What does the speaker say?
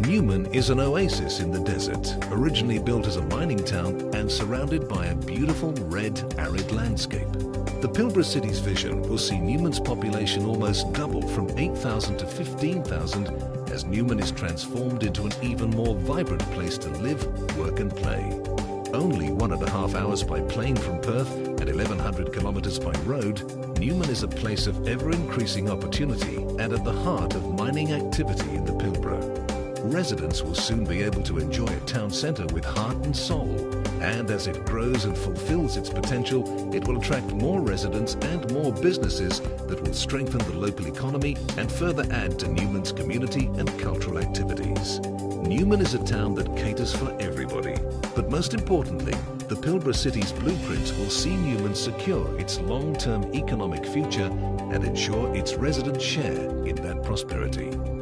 Newman is an oasis in the desert, originally built as a mining town and surrounded by a beautiful red, arid landscape. The Pilbara Cities vision will see Newman's population almost double from 8,000 to 15,000 as Newman is transformed into an even more vibrant place to live, work and play. Only one and a half hours by plane from Perth and 1,100 kilometres by road, Newman is a place of ever-increasing opportunity and at the heart of mining activity in the Pilbara. Residents will soon be able to enjoy a town centre with heart and soul. And as it grows and fulfills its potential, it will attract more residents and more businesses that will strengthen the local economy and further add to Newman's community and cultural activities. Newman is a town that caters for everybody. But most importantly, the Pilbara Cities blueprints will see Newman secure its long-term economic future and ensure its residents share in that prosperity.